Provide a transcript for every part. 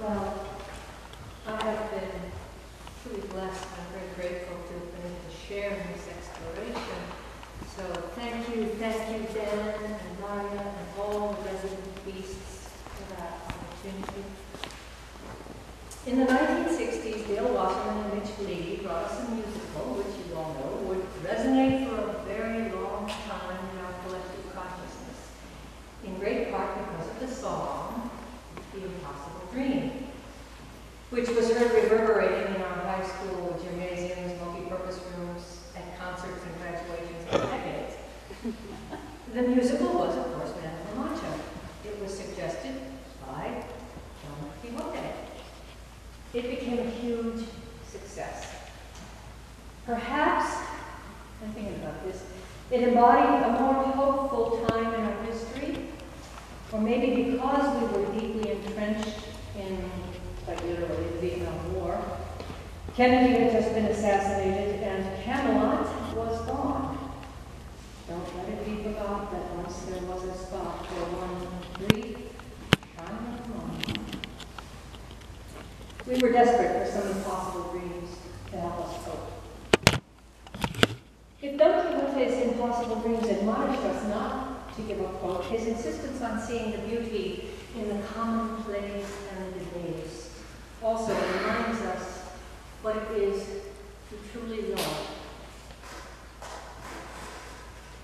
Well, I have been truly blessed, I'm very grateful to have been able to share in this exploration. So thank you, thank you, Dan and Marya and all the resident beasts for that opportunity. In the 1960s, Dale Wasserman and Mitch Leigh brought us a musical, which you all know would resonate for a very long time in our collective consciousness, in great part because of the song, The Impossible Dream, which was heard reverberating in our high school gymnasiums, multi-purpose rooms, at concerts and graduations for decades. The musical was, of course, Man of La Mancha. It was suggested by Don Quixote. It became a huge success. Perhaps, I'm thinking about this, it embodied a more hopeful time in our history, or maybe because we were deeply entrenched in, like literally, the Vietnam War. Kennedy had just been assassinated, and Camelot was gone. Don't let it be forgot that once there was We were desperate for some impossible dreams to help us cope. If Don Quixote's impossible dreams admonished us not to give up hope, his insistence on seeing the beauty in the commonplace and the debased also reminds us what it is to truly love.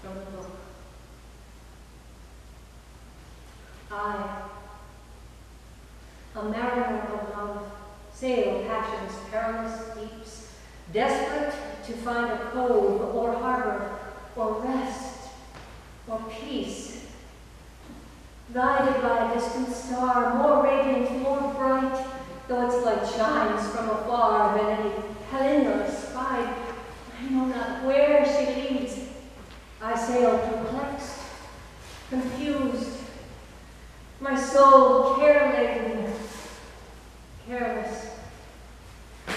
From the book. I, a mariner of love, sail passion's perilous deeps, desperate to find a cove or harbor or rest or peace. Guided by a distant star, more radiant, more bright, though its light shines from afar than any Helena spied. I know not where she leads. I sail perplexed, confused, my soul care-laden, careless,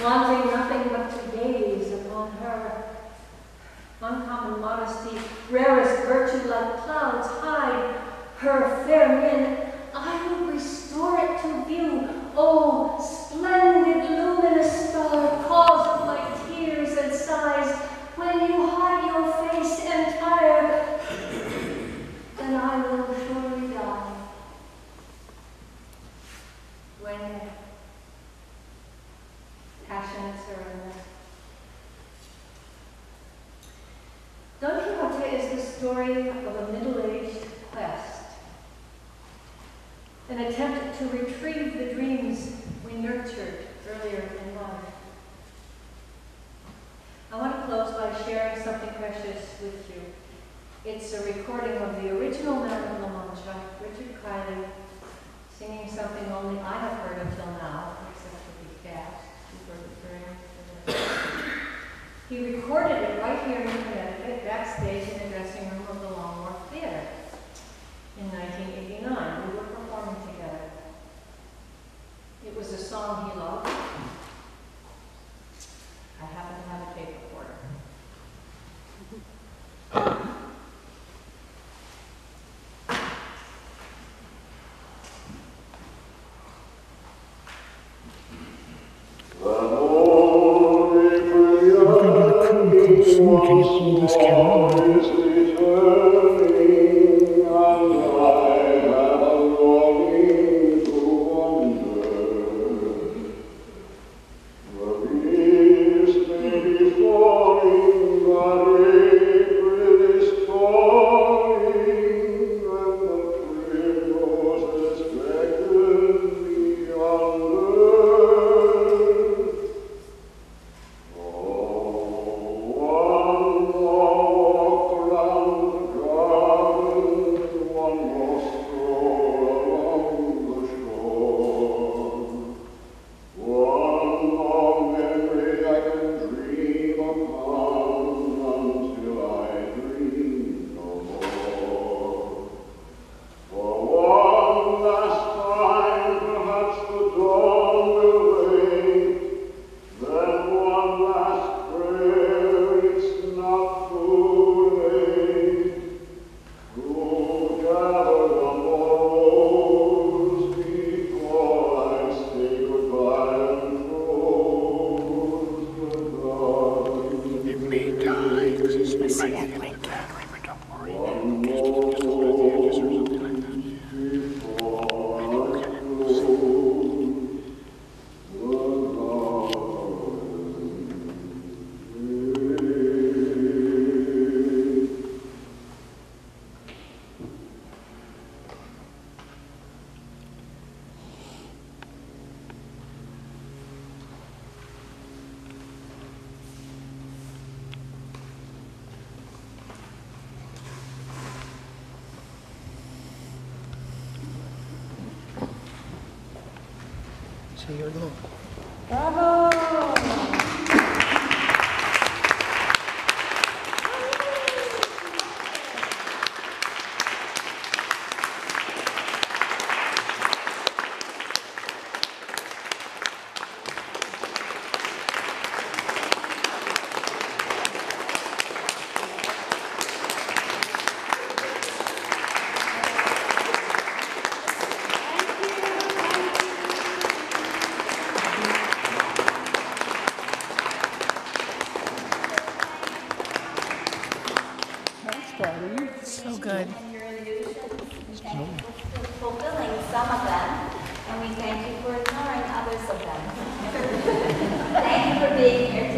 wanting nothing but gaze upon her. Uncommon modesty, rarest virtue like clouds hide her fair mien. I will restore it to view. Oh, splendid luminous star, cause of my tears and sighs, when you hide your face entire, then I will surely die. When passionate surrender. Don Quixote is the story of a middle-aged quest, an attempt to retrieve the dreams we nurtured earlier in life. I want to close by sharing something precious with you. It's a recording of the original of La Mancha, Richard Kiley, singing something only I have heard until now, except for the the he recorded it right here in Connecticut, backstage in the dressing room Senhor do Bravo! So good. and your illusions. We thank you for fulfilling some of them, and we thank you for ignoring others of them. Thank you for being here